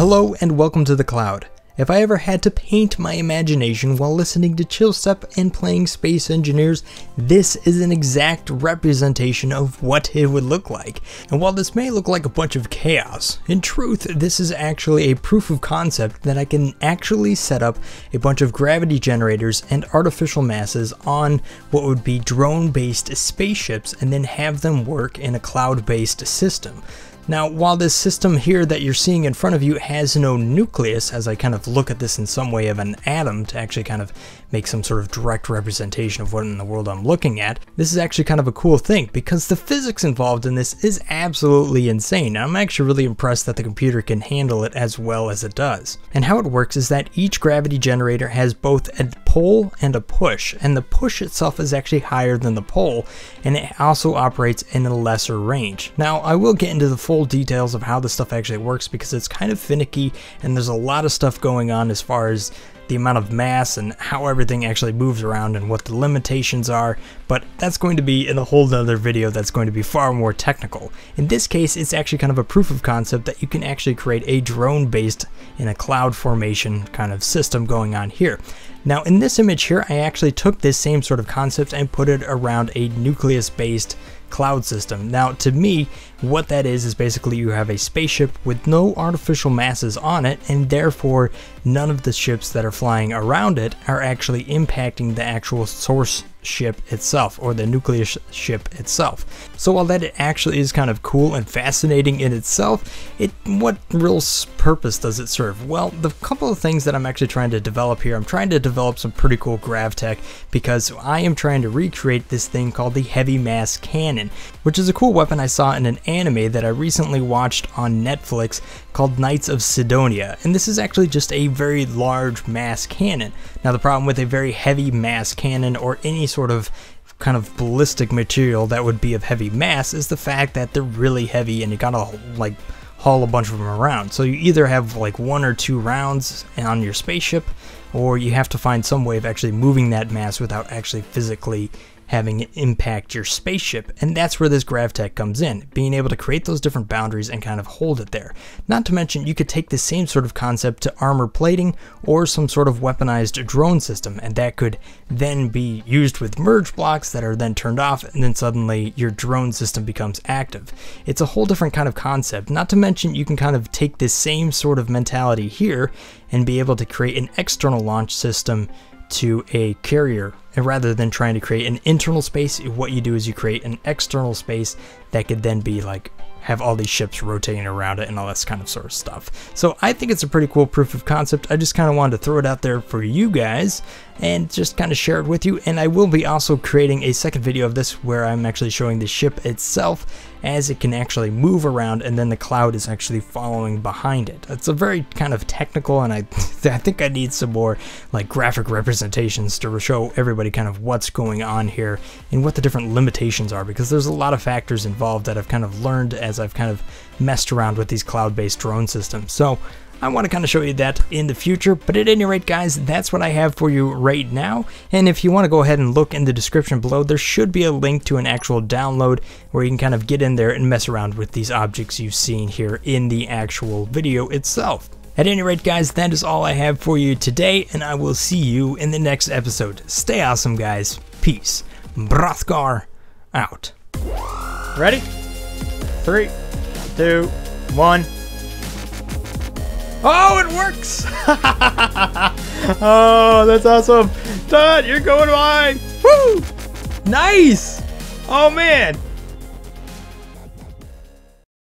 Hello and welcome to the cloud. If I ever had to paint my imagination while listening to Chillstep and playing Space Engineers, this is an exact representation of what it would look like. And while this may look like a bunch of chaos, in truth, this is actually a proof of concept that I can actually set up a bunch of gravity generators and artificial masses on what would be drone-based spaceships and then have them work in a cloud-based system. Now, while this system here that you're seeing in front of you has no nucleus, as I kind of look at this in some way of an atom to actually kind of make some sort of direct representation of what in the world I'm looking at, this is actually kind of a cool thing because the physics involved in this is absolutely insane. I'm actually really impressed that the computer can handle it as well as it does. And how it works is that each gravity generator has both a pull and a push, and the push itself is actually higher than the pull, and it also operates in a lesser range. Now, I will get into the full full details of how this stuff actually works because it's kind of finicky and there's a lot of stuff going on as far as the amount of mass and how everything actually moves around and what the limitations are, but that's going to be in a whole other video that's going to be far more technical. In this case, it's actually kind of a proof of concept that you can actually create a drone based in a cloud formation kind of system going on here. Now in this image here, I actually took this same sort of concept and put it around a nucleus based cloud system. Now, to me, what that is is basically you have a spaceship with no artificial masses on it, and therefore none of the ships that are flying around it are actually impacting the actual source ship itself or the nucleus ship itself. So while that it actually is kind of cool and fascinating in itself, it what real purpose does it serve? Well, the couple of things that I'm actually trying to develop here, I'm trying to develop some pretty cool grav tech because I am trying to recreate this thing called the heavy mass cannon, which is a cool weapon I saw in an anime that I recently watched on Netflix called Knights of Sidonia, and this is actually just a very large mass cannon. Now the problem with a very heavy mass cannon or any sort of kind of ballistic material that would be of heavy mass is the fact that they're really heavy and you gotta like haul a bunch of them around. So you either have like one or two rounds on your spaceship or you have to find some way of actually moving that mass without actually physically having it impact your spaceship. And that's where this GravTech comes in, being able to create those different boundaries and kind of hold it there. Not to mention, you could take the same sort of concept to armor plating or some sort of weaponized drone system, and that could then be used with merge blocks that are then turned off, and then suddenly your drone system becomes active. It's a whole different kind of concept. Not to mention, you can kind of take this same sort of mentality here and be able to create an external launch system to a carrier and rather than trying to create an internal space what you do is you create an external space that could then be like have all these ships rotating around it and all this kind of sort of stuff. So I think it's a pretty cool proof of concept. I just kind of wanted to throw it out there for you guys and just kind of share it with you. And I will be also creating a second video of this where I'm actually showing the ship itself as it can actually move around and then the cloud is actually following behind it. It's a very kind of technical and I, I think I need some more like graphic representations to show everybody kind of what's going on here and what the different limitations are because there's a lot of factors involved that I've kind of learned as I've kind of messed around with these cloud-based drone systems. So I want to kind of show you that in the future, but at any rate guys, that's what I have for you right now, and if you want to go ahead and look in the description below, there should be a link to an actual download where you can kind of get in there and mess around with these objects you've seen here in the actual video itself. At any rate guys, that is all I have for you today, and I will see you in the next episode. Stay awesome guys, peace. Brothgar out. Ready? Three, two, one. Oh, it works! oh, that's awesome. Todd, you're going wide. Woo! Nice! Oh, man.